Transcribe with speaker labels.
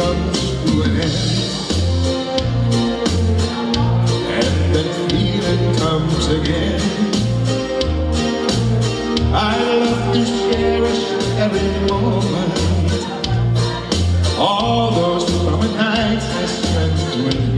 Speaker 1: comes to an end. And that feeling comes again. I love to cherish every moment. All those summer nights I spent with